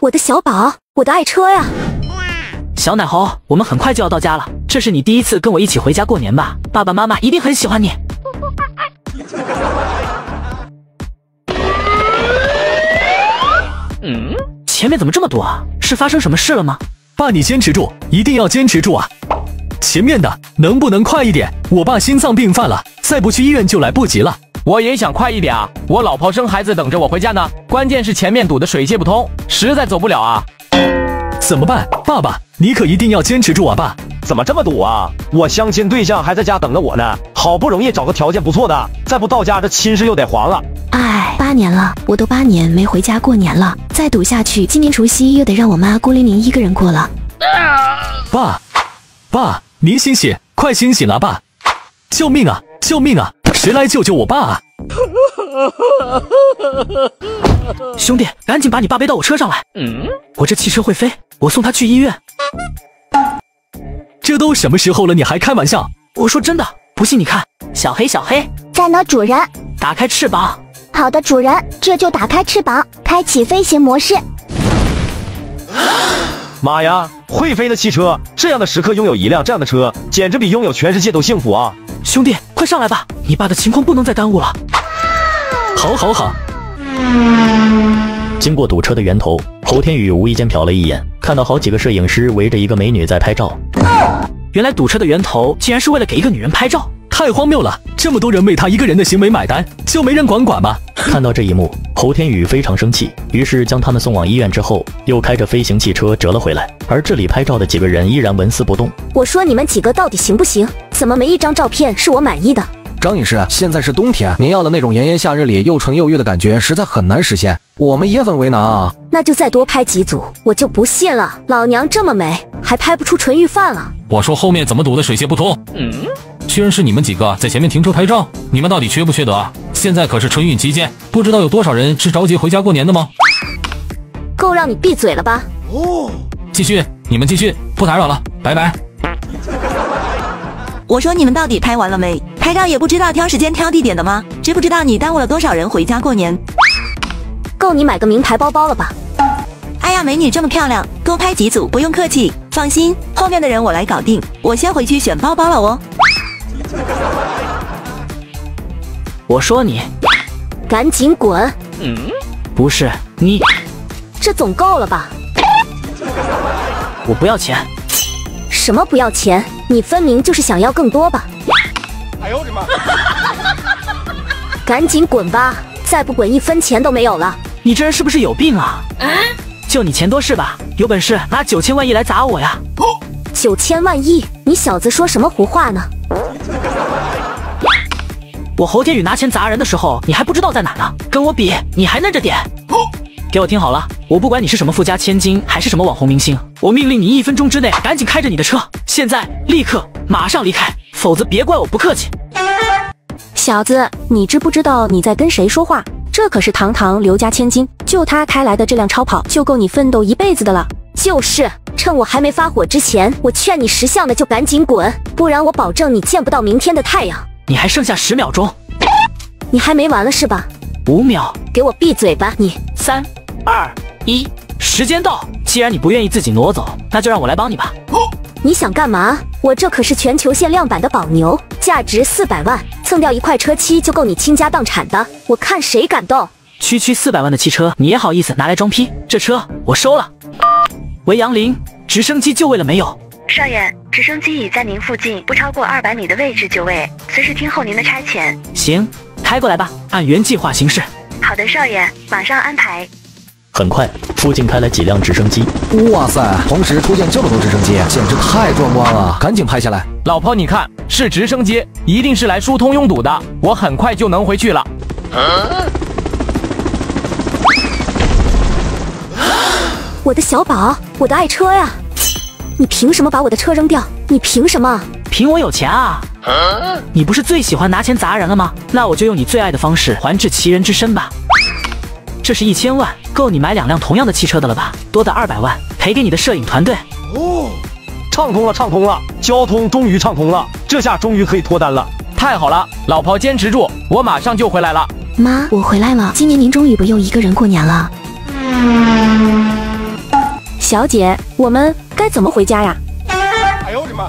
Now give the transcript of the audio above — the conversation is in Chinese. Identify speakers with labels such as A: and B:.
A: 我的小宝，我的爱车呀！
B: 小奶猴，我们很快就要到家了。这是你第一次跟我一起回家过年吧？爸爸妈妈一定很喜欢你。嗯，前面怎么这么多啊？是发生什么事了吗？
C: 爸，你坚持住，一定要坚持住啊！前面的能不能快一点？我爸心脏病犯了，再不去医院就来不及了。
D: 我也想快一点啊！我老婆生孩子等着我回家呢。关键是前面堵得水泄不通，实在走不了啊！
C: 怎么办？爸爸，你可一定要坚持住啊！爸，
E: 怎么这么堵啊？我相亲对象还在家等着我呢，好不容易找个条件不错的，再不到家这亲事又得黄了。
A: 哎，八年了，我都八年没回家过年了，再堵下去，今年除夕又得让我妈孤零零一个人过了。
C: 爸，爸，您醒醒，快醒醒啊！爸，救命啊！救命啊！谁来救救我爸啊！
B: 兄弟，赶紧把你爸背到我车上来。嗯，我这汽车会飞，我送他去医院。
C: 这都什么时候了，你还开玩笑？
B: 我说真的，不信你看。小黑，小黑，
F: 在呢，主人。
B: 打开翅膀。
F: 好的，主人，这就打开翅膀，开启飞行模式。
E: 妈呀，会飞的汽车！这样的时刻拥有一辆这样的车，简直比拥有全世界都幸福啊！
B: 兄弟，快上来吧，你爸的情况不能再耽误了。
C: 好，好，好。
G: 经过堵车的源头，侯天宇无意间瞟了一眼，看到好几个摄影师围着一个美女在拍照。
B: 原来堵车的源头竟然是为了给一个女人拍照。
C: 太荒谬了！这么多人为他一个人的行为买单，就没人管管吗？
G: 看到这一幕，侯天宇非常生气，于是将他们送往医院之后，又开着飞行汽车折了回来。而这里拍照的几个人依然纹丝不动。
A: 我说你们几个到底行不行？怎么没一张照片是我满意的？
H: 张女士，现在是冬天，您要的那种炎炎夏日里又纯又欲的感觉，实在很难实现，我们也很为难啊。
A: 那就再多拍几组，我就不信了，老娘这么美，还拍不出纯欲范了。
I: 我说后面怎么堵得水泄不通？嗯。居然是你们几个在前面停车拍照，你们到底缺不缺德啊？现在可是春运期间，不知道有多少人是着急回家过年的吗？
A: 够让你闭嘴了吧？哦，
I: 继续，你们继续，不打扰了，拜拜。
J: 我说你们到底拍完了没？拍照也不知道挑时间挑地点的吗？知不知道你耽误了多少人回家过年？
A: 够你买个名牌包包了吧？
J: 哎呀，美女这么漂亮，多拍几组不用客气，放心，后面的人我来搞定。我先回去选包包了哦。
B: 我说你，
A: 赶紧滚！
B: 嗯，不是你，
A: 这总够了吧？
B: 我不要钱。
A: 什么不要钱？你分明就是想要更多吧？哎呦我的妈！赶紧滚吧！再不滚，一分钱都没有了。
B: 你这人是不是有病啊？就你钱多是吧？有本事拿九千万亿来砸我呀！
A: 九千万亿？你小子说什么胡话呢？
B: 我侯天宇拿钱砸人的时候，你还不知道在哪呢。跟我比，你还嫩着点。给我听好了，我不管你是什么富家千金，还是什么网红明星，我命令你一分钟之内赶紧开着你的车，现在立刻马上离开，否则别怪我不客气。
A: 小子，你知不知道你在跟谁说话？这可是堂堂刘家千金，就他开来的这辆超跑，就够你奋斗一辈子的了。就是，趁我还没发火之前，我劝你识相的就赶紧滚，不然我保证你见不到明天的太阳。
B: 你还剩下十秒钟，
A: 你还没完了是吧？
B: 五秒，
A: 给我闭嘴吧！你
B: 三二一，时间到。既然你不愿意自己挪走，那就让我来帮你吧。
A: 你想干嘛？我这可是全球限量版的宝牛，价值四百万，蹭掉一块车漆就够你倾家荡产的。我看谁敢动！
B: 区区四百万的汽车，你也好意思拿来装逼？这车我收了。喂，杨林，直升机就位了没有？
K: 少爷，直升机已在您附近不超过二百米的位置就位，随时听候您的差遣。
B: 行，开过来吧，按原计划行事。
K: 好的，少爷，马上安排。
G: 很快，附近开来几辆直升机。
H: 哇塞，同时出现这么多直升机，简直太壮观了！赶紧拍下来。
D: 老婆，你看，是直升机，一定是来疏通拥堵的。我很快就能回去了。
A: 我的小宝，我的爱车呀！你凭什么把我的车扔掉？你凭什么？
B: 凭我有钱啊！你不是最喜欢拿钱砸人了吗？那我就用你最爱的方式还治其人之身吧。这是一千万，够你买两辆同样的汽车的了吧？多的二百万赔给你的摄影团队。哦，
E: 畅通了，畅通了，交通终于畅通了，这下终于可以脱单了，
D: 太好了！老婆坚持住，我马上就回来了。
L: 妈，我回来了。今年您终于不用一个人过年了。
M: 小姐，我们该怎么回家呀？
N: 哎呦我的妈！